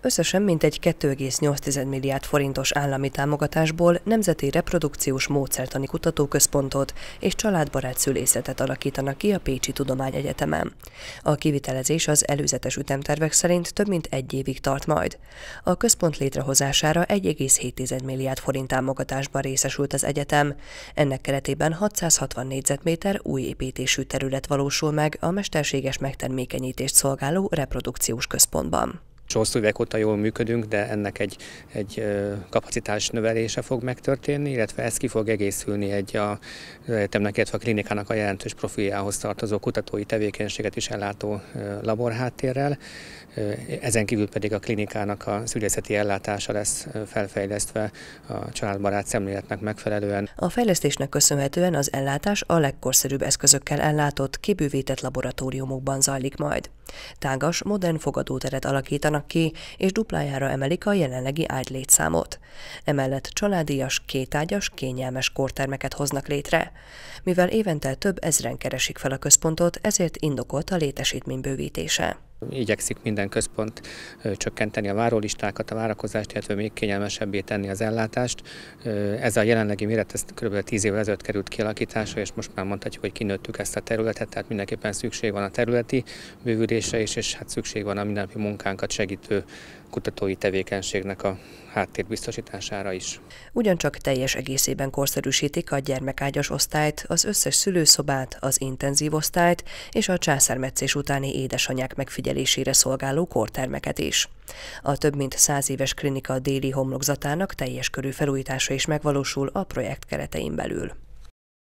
Összesen mintegy 2,8 milliárd forintos állami támogatásból nemzeti reprodukciós módszertani kutatóközpontot és családbarát szülészetet alakítanak ki a Pécsi Tudományegyetemen. A kivitelezés az előzetes ütemtervek szerint több mint egy évig tart majd. A központ létrehozására 1,7 milliárd forint támogatásban részesült az egyetem. Ennek keretében 660 négyzetméter új építésű terület valósul meg a mesterséges megtermékenyítést szolgáló reprodukciós központban. Hosszú évek óta jól működünk, de ennek egy, egy kapacitás növelése fog megtörténni, illetve ez ki fog egészülni egy a egyetemnek, illetve a klinikának a jelentős profiljához tartozó kutatói tevékenységet is ellátó laborháttérrel. Ezen kívül pedig a klinikának a szülészeti ellátása lesz felfejlesztve a családbarát szemléletnek megfelelően. A fejlesztésnek köszönhetően az ellátás a legkorszerűbb eszközökkel ellátott, kibővített laboratóriumokban zajlik majd. Tágas, modern fogadóteret alakítanak ki, és duplájára emelik a jelenlegi ágylétszámot. Emellett családias, kétágyas, kényelmes kórtermeket hoznak létre. Mivel évente több ezren keresik fel a központot, ezért indokolt a létesítmény bővítése. Igyekszik minden központ csökkenteni a várólistákat, a várakozást, illetve még kényelmesebbé tenni az ellátást. Ez a jelenlegi méret ez kb. 10 évvel ezelőtt került kialakításra, és most már mondhatjuk, hogy kinőttük ezt a területet, tehát mindenképpen szükség van a területi bővülésre is, és hát szükség van a mindennapi munkánkat segítő kutatói tevékenységnek a háttér biztosítására is. Ugyancsak teljes egészében korszerűsítik a gyermekágyas osztályt, az összes szülőszobát, az intenzív osztályt és a császármetszés utáni édesanyák megfigyelésére szolgáló kórtermeket is. A több mint száz éves klinika déli homlokzatának teljes körű felújítása is megvalósul a projekt keretein belül.